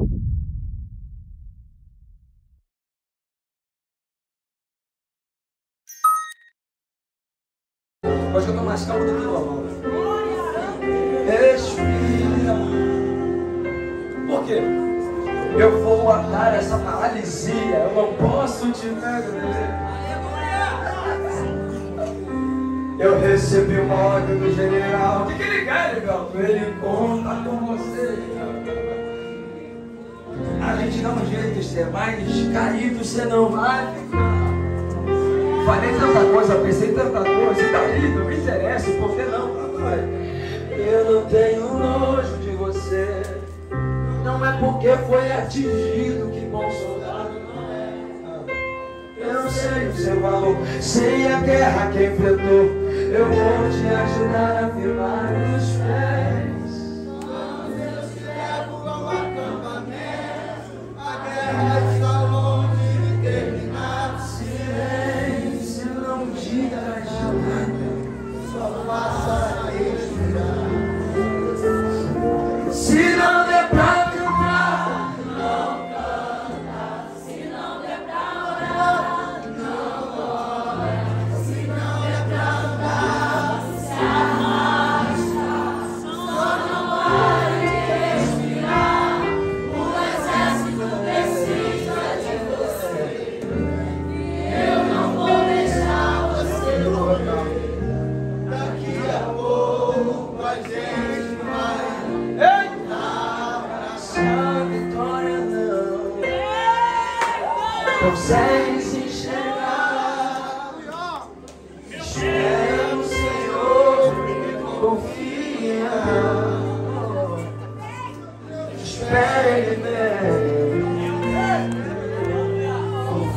Hoje eu tô mais calmo do que normal. Respira. Por quê? Eu vou matar essa paralisia. Eu não posso te perder. Eu recebi uma ordem do general. O que, que ele quer, Livelto? Ele conta com você. A gente dá um jeito, Esther, mas caído você não vai ficar. Falei tanta coisa, pensei tanta coisa, e daí não me interessa, por que não, papai? Eu não tenho nojo de você. Não é porque foi atingido que bom soldado não é. Eu sei o seu valor, sei a guerra que enfrentou. Eu vou te ajudar a firmar os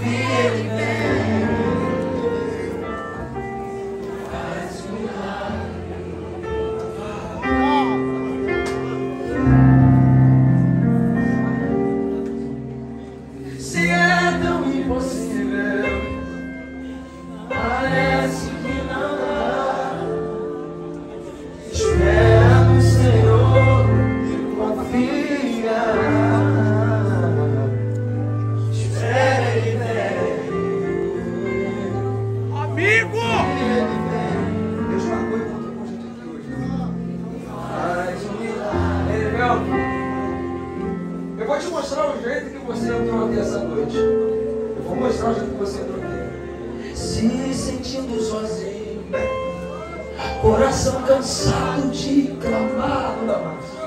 feeling vou te mostrar o jeito que você entrou aqui essa noite. Eu vou mostrar o jeito que você entrou aqui. Se sentindo sozinho, coração cansado de clamar, não dá mais.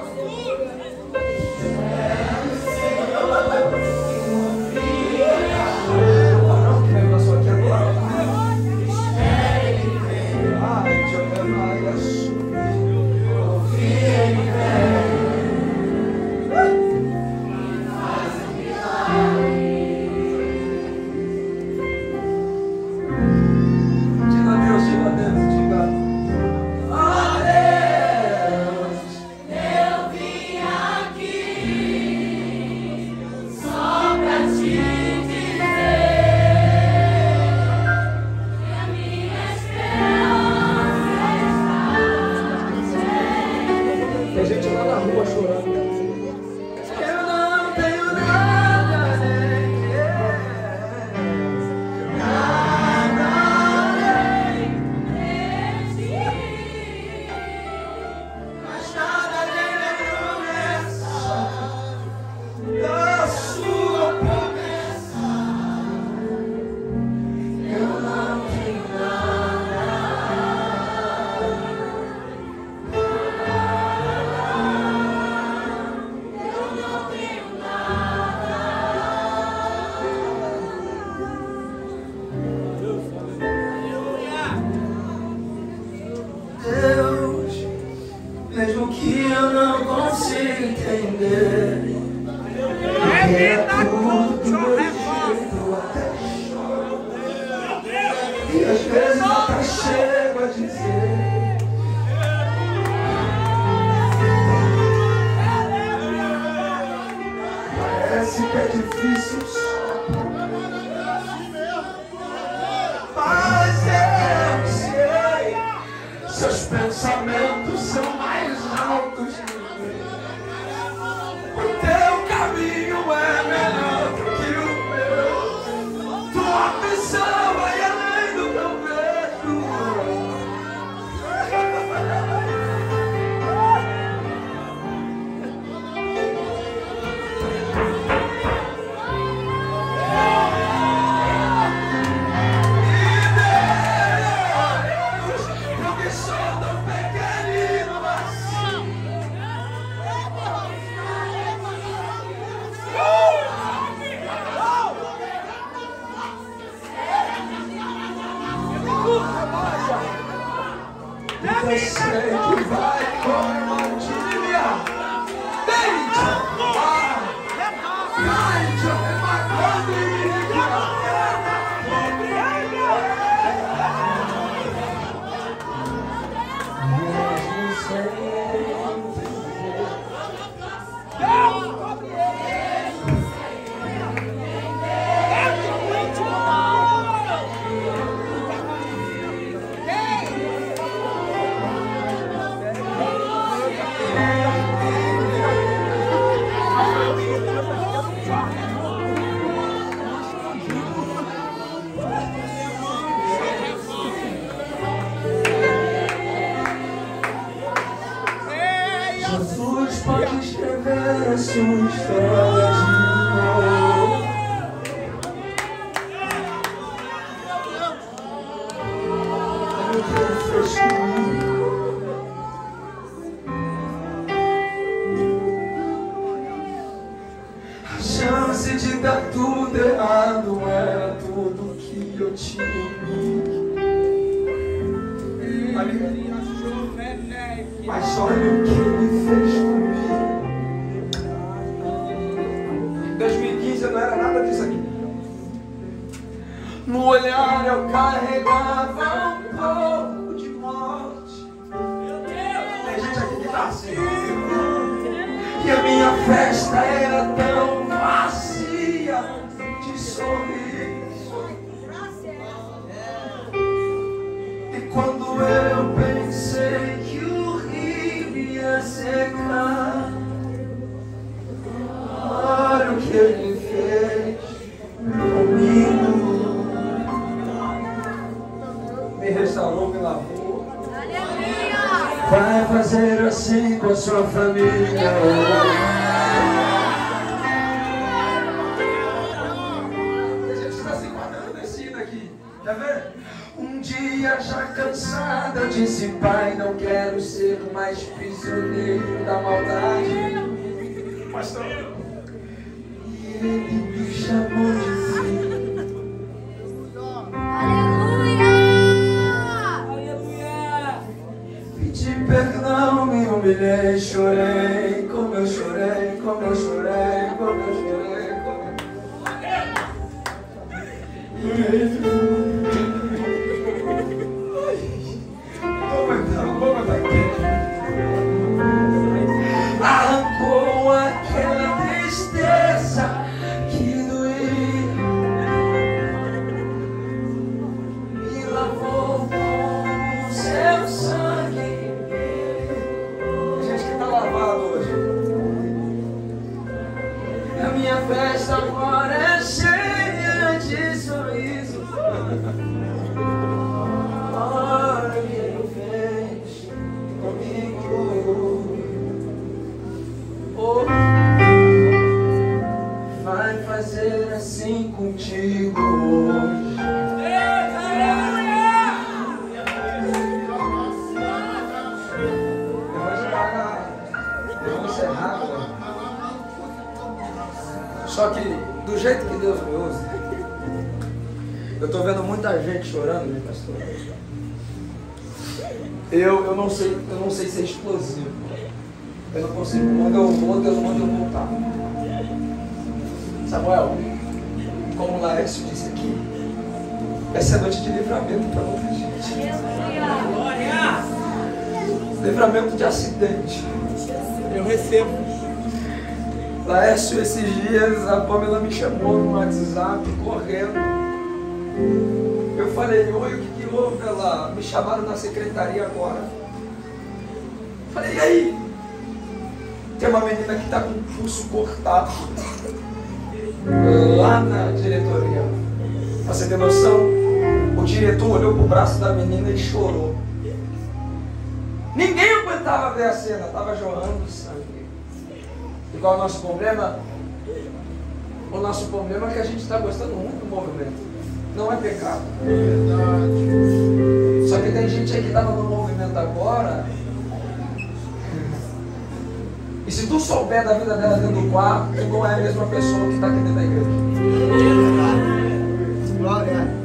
Mas olha o que ele fez comigo. Em 2015 eu não era nada disso aqui. No olhar eu carregava um pouco Vai fazer assim com a sua família. A gente está se guardando nesse tá vendo? Um dia já cansada, disse, pai, não quero ser mais prisioneiro da maldade. Pastor. E ele me chamou Vou Eu, eu, não sei, eu não sei ser explosivo. Eu não consigo. Quando eu vou, Deus manda eu voltar. Samuel, como o Laércio disse aqui, essa é noite de livramento para muita gente. Livramento de acidente. Eu recebo. Laércio, esses dias a Pamela me chamou no WhatsApp correndo. Eu falei, oi, o que, que houve? Ela me chamaram na secretaria agora. Falei, e aí? Tem uma menina que está com o pulso cortado lá na diretoria. Você ter noção, o diretor olhou pro braço da menina e chorou. Ninguém aguentava ver a cena, estava jorrando sangue. E qual o nosso problema? O nosso problema é que a gente está gostando muito do movimento. Não é pecado. Só que tem gente aí que estava no movimento agora. E se tu souber da vida dela dentro do quarto, tu não é a mesma pessoa que está aqui dentro da igreja. Glória.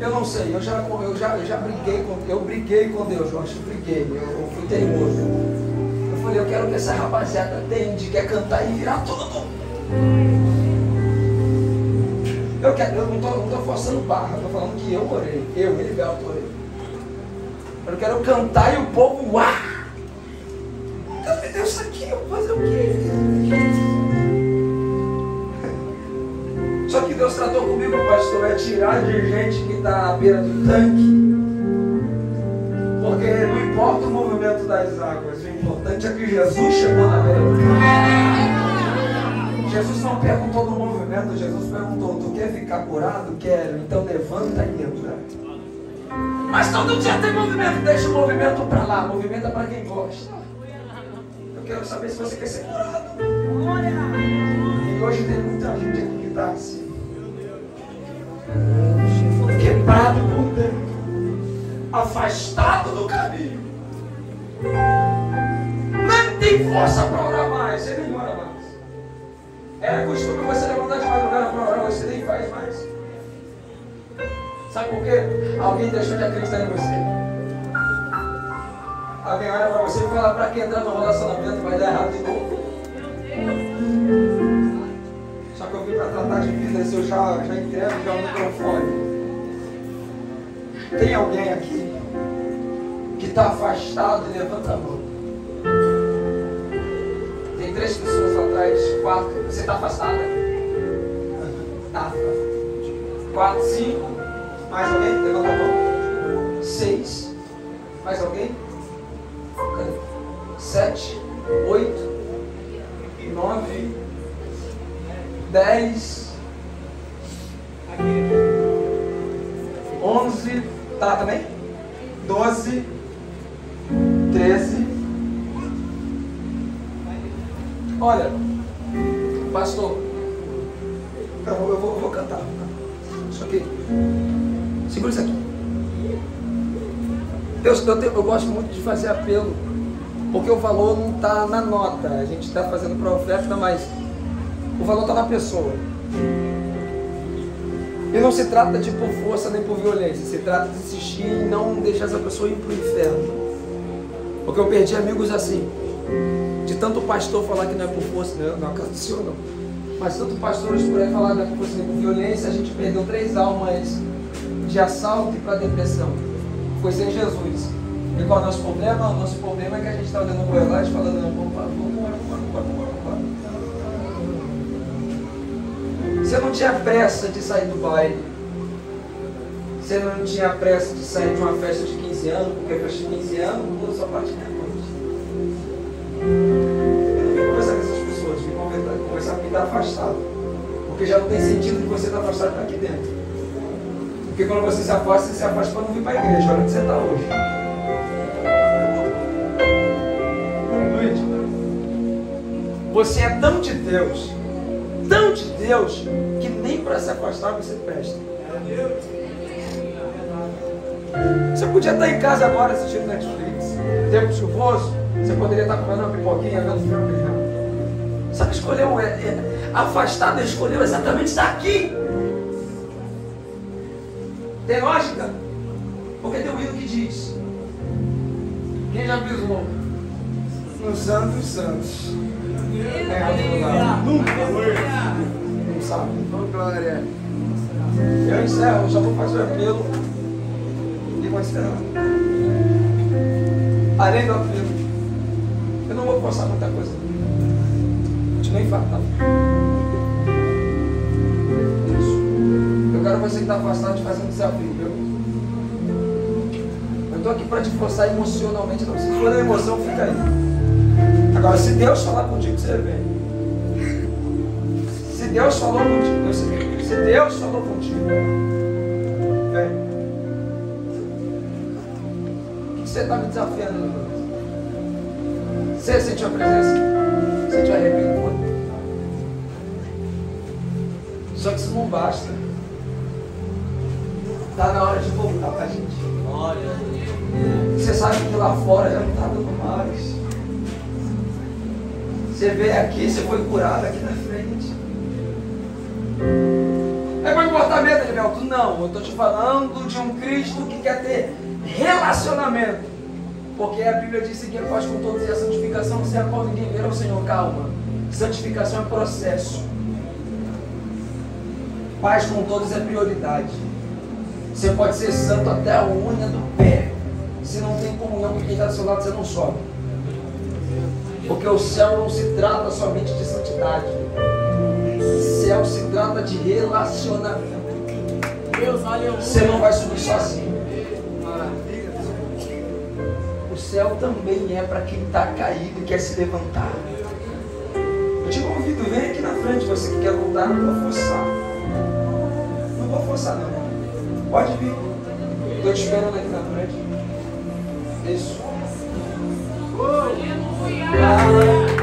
Eu não sei, eu já, eu já, eu já briguei com eu briguei com Deus, eu acho que briguei, eu, eu fui teimoso. Eu falei, eu quero que essa rapaziada tende, quer cantar e virar tudo. Eu, quero, eu não estou forçando barra, estou falando que eu orei, eu, Heriberto, orei. Eu quero cantar e o povo, uá! Deus me deu isso aqui, eu vou fazer o quê? Só que Deus tratou comigo, pastor, é tirar de gente que está à beira do tanque. Porque não importa o movimento das águas, o importante é que Jesus chegou na beira do tanque. Jesus não perguntou do movimento, Jesus perguntou: Tu quer ficar curado? Quero, então levanta e entra. Mas todo dia tem movimento, deixa o movimento para lá, movimento é para quem gosta. Eu quero saber se você quer ser curado. E hoje tem muita gente aqui que está assim. Quebrado por dentro. Afastado do caminho. Nem tem força para orar mais. Mais. Era costume você levantar de madrugada para orar, você nem faz mais. Sabe por quê? Alguém deixou de acreditar em você. Alguém olha para você e fala para quem entrar no relacionamento vai dar errado de novo. Só que eu vim para tratar de vida, se eu já, já entrego já o microfone. Tem alguém aqui que está afastado levanta a mão. Três pessoas atrás, quatro. Você está afastada? Tá. Quatro, cinco. Mais alguém? Levanta a mão. Seis. Mais alguém? sete, oito, nove, dez, onze, tá também? Eu, eu, gosto muito de fazer apelo porque o valor não está na nota. A gente está fazendo para oferta, mas o valor está na pessoa. E não se trata de por força nem por violência. Se trata de insistir e não deixar essa pessoa ir para o inferno. Porque eu perdi amigos assim. De tanto pastor falar que não é por força, não, não aconteceu não. Mas tanto pastores por aí falar que não é por força nem por violência, a gente perdeu três almas de assalto e para depressão. Foi sem Jesus. E qual é o nosso problema? O nosso problema é que a gente está olhando o relógio e falando, não, vamos embora, vamos embora, vamos embora, vamos embora. Você não tinha pressa de sair do baile. Você não tinha pressa de sair de uma festa de 15 anos, porque a festa de 15 anos mudou sua parte da noite. Eu não vim conversar com essas pessoas, vim conversar com quem está afastado. Porque já não tem sentido que você está afastado aqui dentro. Porque quando você se afasta, você se afasta para não vir para a igreja. Olha onde você está hoje. Você é tão de Deus, tão de Deus, que nem para se afastar você presta. Você podia estar em casa agora assistindo Netflix, tempo chuvoso, você poderia estar comendo uma pipoquinha, vendo filme. Só que escolheu, é, é, afastado, escolheu exatamente estar aqui. Tem lógica? Porque tem um hino que diz: Quem já pisou no Santos Santos? É, Nunca. Não sabe. Oh, glória. Eu encerro, eu só vou fazer o apelo e vou encerrar. Além do apelo, eu não vou forçar muita coisa. Continue falando. Isso. Quero você que está afastado de fazer um desafio, viu? Eu estou aqui para te forçar emocionalmente, não. Se for da emoção, fica aí. Agora, se Deus falar contigo, você vem. Se Deus falou contigo, vem. Se Deus falou contigo, vem. O que você está me desafiando? Você sentiu a presença? Você te arrependeu? Só que isso não basta. Está na hora de voltar para a gente. Você sabe que lá fora já não está dando mais. Você veio aqui, você foi curado aqui na frente. É comportamento, Edmelto? Não, eu estou te falando de um Cristo que quer ter relacionamento. Porque a Bíblia diz que após com todos e a santificação você a qual ninguém verá o Senhor. Calma. Santificação é processo. Paz com todos é prioridade. Você pode ser santo até a unha do pé. Se não tem comunhão com quem está do seu lado, você não sobe. Porque o céu não se trata somente de santidade. O céu se trata de relacionamento. Você não vai subir sozinho. O céu também é para quem está caído e quer se levantar. Eu te convido, vem aqui na frente, você que quer voltar, não vou forçar. Não vou forçar não. Pode vir. Estou te esperando aqui na frente. Isso. Aleluia!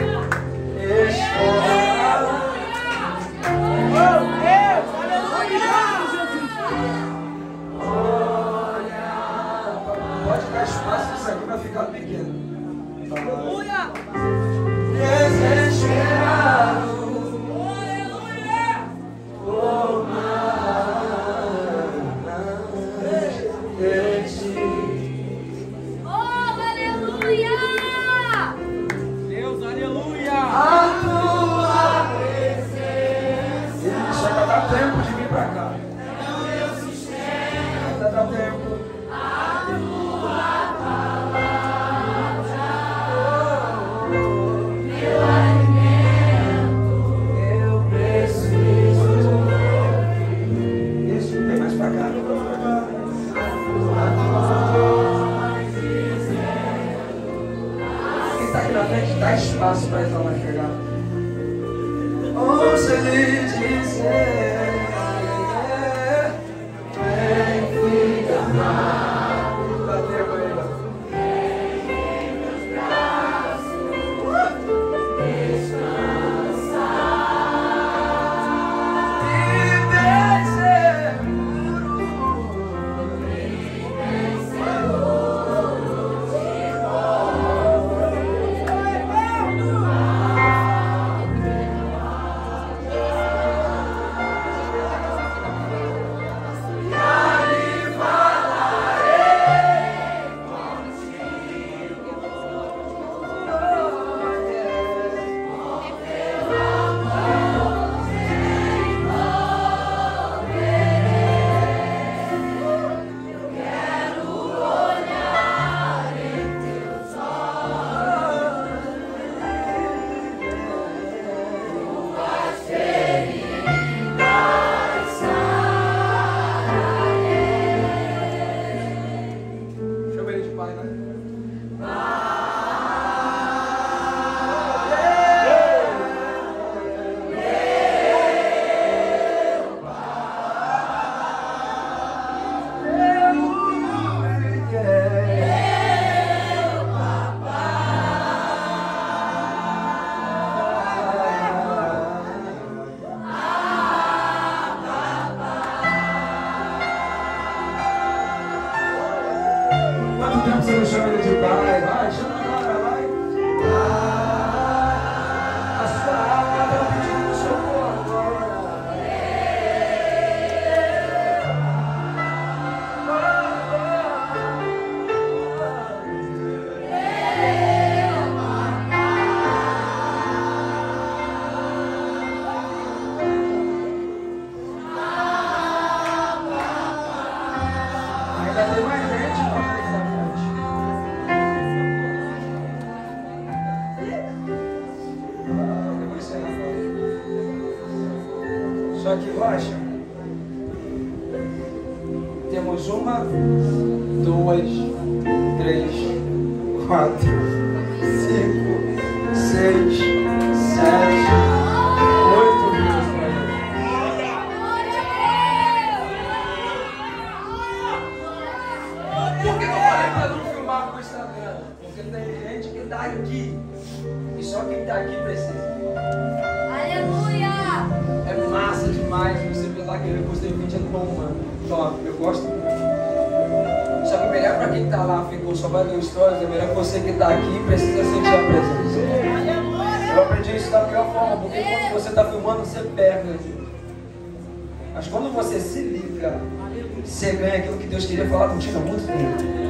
está aqui precisa. Aleluia! É massa demais você pensar que depois 20 anos é uma. Só, eu gosto muito. Só que é melhor para quem está lá, ficou só vai ver histórias, é melhor você que está aqui precisa sentir a presença. Eu aprendi isso da melhor forma, porque quando você está filmando, você perde. Né, Mas quando você se liga, você ganha aquilo que Deus queria falar contigo há muito tempo.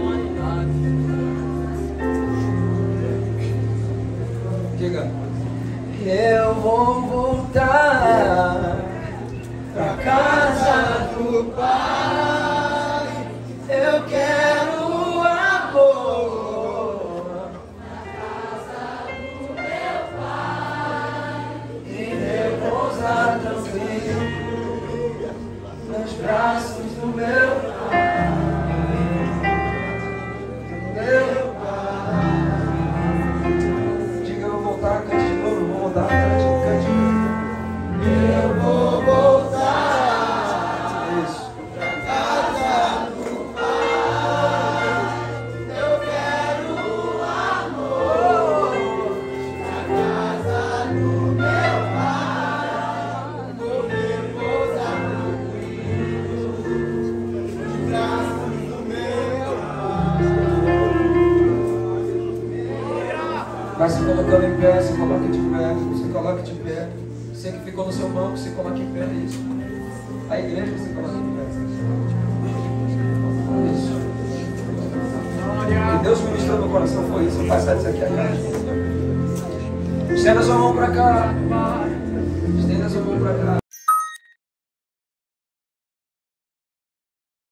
eu vou voltar pra casa do pai. pé, se coloque de pé, se coloque de pé. Você que ficou no seu banco, se coloque em pé, é isso. A igreja se coloque em pé. Isso. E Deus ministrou no coração foi isso, passar isso aqui a. Estenda sua mão para cá. Estenda sua mão para cá.